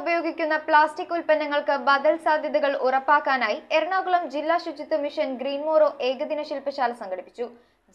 ഉപയോഗിക്കുന്ന പ്ലാസ്റ്റിക് ഉൽപ്പന്നങ്ങൾക്ക് ബദൽ സാധ്യതകൾ ഉറപ്പാക്കാനായി എറണാകുളം ജില്ലാ ശുചിത്വ മിഷൻ ഗ്രീൻ മോറോ ഏകദിന ശില്പശാല സംഘടിപ്പിച്ചു.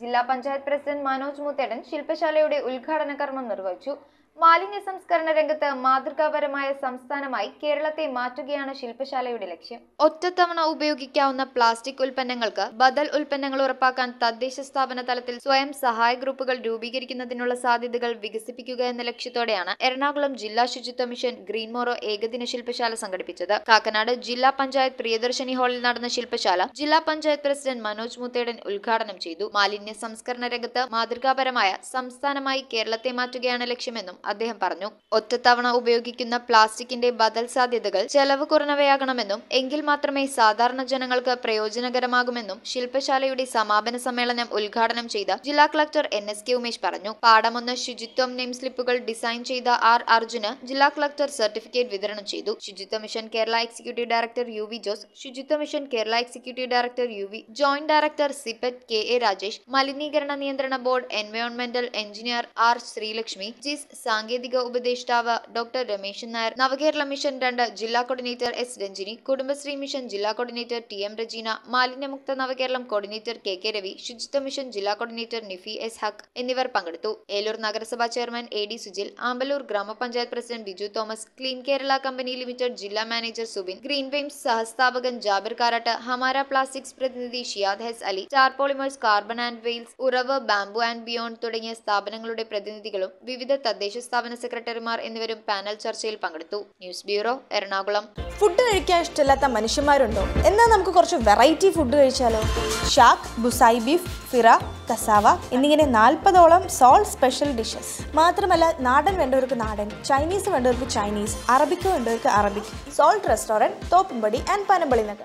ജില്ലാ പഞ്ചായത്ത് പ്രസിഡന്റ് മനോജ് മുത്തേടൻ ശില്പശാലയുടെ ഉദ്ഘാടന കർമ്മം നിർവഹിച്ചു. മാലിന്യ സംസ്കരണ രംഗത്ത് മാതൃകാപരമായ സംസ്ഥാനമായി കേരളത്തെ മാറ്റുകയാണ് ശില്പശാലയുടെ ലക്ഷ്യം. ഒറ്റത്തവണ ഉപയോഗിക്കാവുന്ന പ്ലാസ്റ്റിക് ഉൽപ്പന്നങ്ങൾക്ക് ബദൽ ഉൽപ്പന്നങ്ങൾ ഉറപ്പാക്കാൻ തദ്ദേശ സ്ഥാപന തലത്തിൽ സ്വയം സഹായ ഗ്രൂപ്പുകൾ രൂപീകരിക്കുന്നതിനുള്ള സാധ്യതകൾ വികസിപ്പിക്കുക എന്ന ലക്ഷ്യത്തോടെയാണ് എറണാകുളം ജില്ലാ ശുചിത്വ മിഷൻ ഗ്രീൻ മോറോ ഏകദിന ശില്പശാല സംഘടിപ്പിച്ചത്. കാക്കനാട് ജില്ലാ പഞ്ചായത്ത് പ്രിയദർശിനി ഹാളിൽ നടന്ന ശില്പശാല ജില്ലാ പഞ്ചായത്ത് പ്രസിഡന്റ് മനോജ് മുത്തേടൻ ഉദ്ഘാടനം ചെയ്തു. മാലിന്യ സംസ്കരണ രംഗത്ത് മാതൃകാപരമായ സംസ്ഥാനമായി കേരളത്തെ മാറ്റുകയാണ് ലക്ഷ്യമെന്നും അദ്ദേഹം പറഞ്ഞു. ഒറ്റത്തവണ ഉപയോഗിക്കുന്ന പ്ലാസ്റ്റിക്കിന്റെ ബദൽ സാധ്യതകൾ ചെലവ് കുറഞ്ഞവയാകണമെന്നും എങ്കിൽ മാത്രമേ സാധാരണ ജനങ്ങൾക്ക് പ്രയോജനകരമാകുമെന്നും ശില്പശാലയുടെ സമാപന സമ്മേളനം ഉദ്ഘാടനം ചെയ്ത ജില്ലാ collector N S K Umesh പറഞ്ഞു. പാടമൊന്ന് ശുചിത്വം നെയിം സ്ലിപ്പുകൾ ഡിസൈൻ ചെയ്ത ആർ അർജുന് ജില്ലാ കളക്ടർ സർട്ടിഫിക്കറ്റ് വിതരണം ചെയ്തു. Suchitwa mission Kerala executive director U V Jose Suchitwa mission Kerala executive director U V joint director CIPET K A Rajesh മലിനീകരണ നിയന്ത്രണ ബോർഡ് എൻവയോൺമെന്റൽ എഞ്ചിനീയർ ആർ ശ്രീലക്ഷ്മി ജിസ് സാങ്കേതിക ഉപദേഷ്ടാവ് ഡോക്ടർ രമേശൻ നായർ നവകേരള മിഷൻ രണ്ട് ജില്ലാ coordinator S Ranjini Kudumbashree mission ജില്ലാ coordinator T M Rajeena മാലിന്യമുക്ത Navakeralam coordinator K K Ravi Suchitwa mission ജില്ലാ കോർഡിനേറ്റർ നിഫി എസ് ഹക്ക് എന്നിവർ പങ്കെടുത്തു. ഏലൂർ നഗരസഭാ chairman A D Sujil Amballoor ഗ്രാമപഞ്ചായത്ത് president Biju Thomas clean Kerala company limited ജില്ലാ മാനേജർ സുബിൻ ഗ്രീൻ വെയിംസ് സഹസ്ഥാപകൻ Jabir Karat Hamara plastics പ്രതിനിധി Shiyad ഹെസ് Ali star polymers carbon and Wales Urav bamboo and beyond തുടങ്ങിയ സ്ഥാപനങ്ങളുടെ പ്രതിനിധികളും വിവിധ തദ്ദേശ സ്ഥാപന സെക്രട്ടറിമാർ എന്നിവരും പാനൽ ചർച്ചയിൽ പങ്കെടുത്തു. News bureau Ernakulam. ഫുഡ് കഴിക്കാൻ ഇഷ്ടമില്ലാത്ത മനുഷ്യന്മാരുണ്ടോ? എന്നാൽ നമുക്ക് കുറച്ച് വെറൈറ്റി ഫുഡ് കഴിച്ചാലോ? ഷാക്ക് ബുസായി ബീഫ് ഫിറ കസാവ എന്നിങ്ങനെ നാൽപ്പതോളം സോൾ സ്പെഷ്യൽ ഡിഷസ്. മാത്രമല്ല നാടൻ വേണ്ടവർക്ക് നാടൻ ചൈനീസ് വേണ്ടവർക്ക് ചൈനീസ് അറബിക്ക് വേണ്ടവർക്ക് Arabic salt restaurant Thoppumpady and Panampilly Nagar.